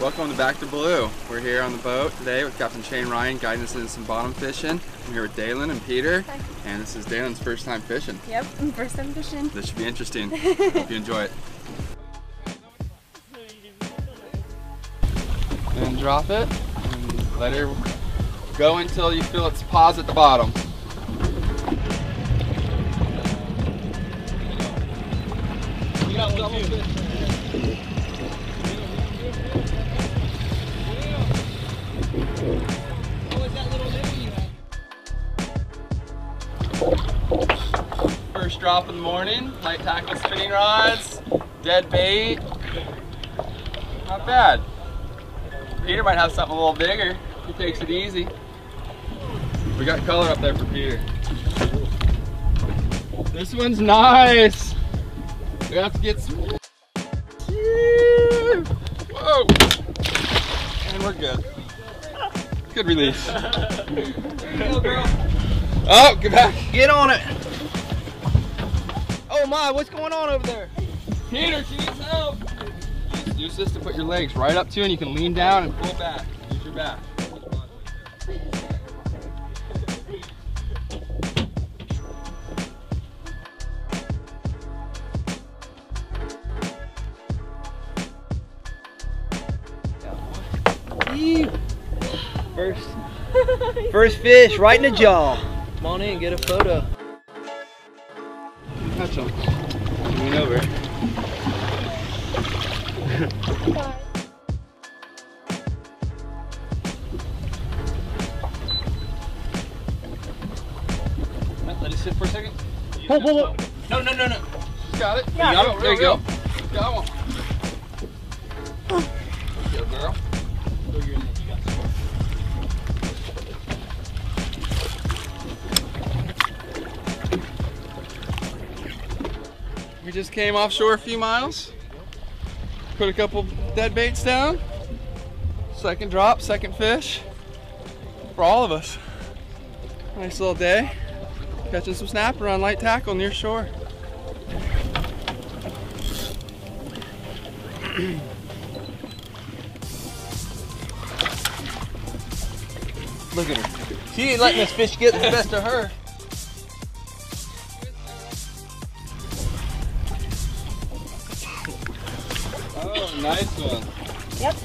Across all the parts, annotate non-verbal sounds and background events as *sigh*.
Welcome to Back to Blue. We're here on the boat today with Captain Shane Ryan guiding us into some bottom fishing. I'm here with Dalen and Peter, Hi. and this is Dalen's first time fishing. Yep, *laughs* first time fishing. This should be interesting. *laughs* Hope you enjoy it. And drop it, and let her go until you feel its paws at the bottom. First drop in the morning, light tackle spinning rods, dead bait. Not bad. Peter might have something a little bigger. He takes it easy. We got color up there for Peter. This one's nice. We have to get some. Whoa! And we're good. Good release. *laughs* Oh, get back. Get on it. Oh my, what's going on over there? Peter, she needs help. Use, this to put your legs right up to and you can lean down and pull back. Use your back. First, first fish right in the jaw. Come on in, get a photo. Touch them. Lean over. Let it sit for a second. Pull, pull, pull. No, no, no, no. Got it. Yeah, got it. There you go, go. Got one. Go, girl. We just came offshore a few miles. Put a couple dead baits down. Second drop, second fish. For all of us. Nice little day. Catching some snapper on light tackle near shore. Look at her. She ain't letting this fish get the best of her. Nice one. Yep.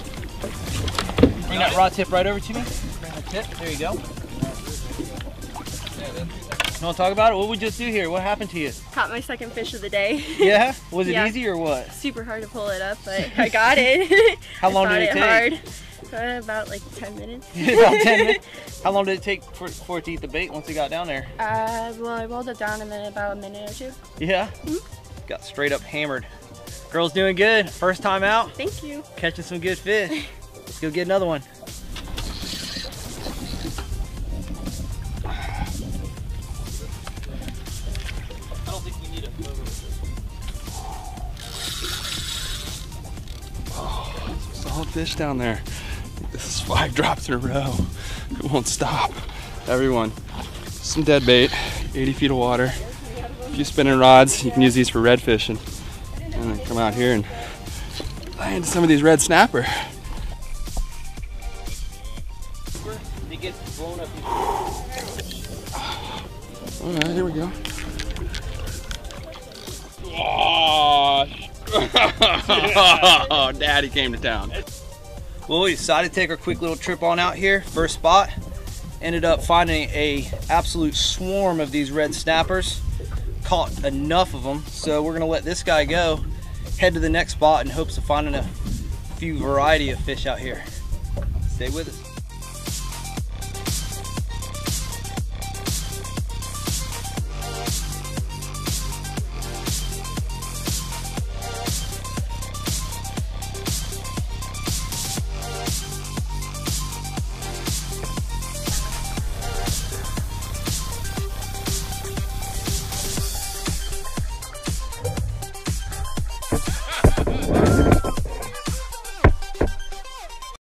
Bring that rod tip right over to me. Bring the tip. There you go. You want to talk about it? What we just do here? What happened to you? Caught my second fish of the day. *laughs* Yeah? Was it Yeah. easy or what? Super hard to pull it up, but *laughs* I got it. *laughs* How long did it take? Hard. Uh, about like 10 minutes. About 10 minutes. How long did it take for, for it to eat the bait once it got down there? Uh, well, I rolled it down in about a minute or two. Yeah? Got straight up hammered. Girl's doing good. First time out. Thank you. Catching some good fish. *laughs* Let's go get another one. I don't think we need a Solid fish down there. This is five drops in a row. It won't stop. Everyone, some dead bait, 80 feet of water, a few spinning rods. You can use these for red fishing. And then come out here and land some of these red snapper. They get blown up. All right, here we go. Oh, *laughs* daddy came to town. Well, we decided to take our quick little trip on out here. First spot. Ended up finding a absolute swarm of these red snappers. Caught enough of them, so we're gonna let this guy go. Head to the next spot in hopes of finding a few variety of fish out here. Stay with us.